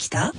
きた？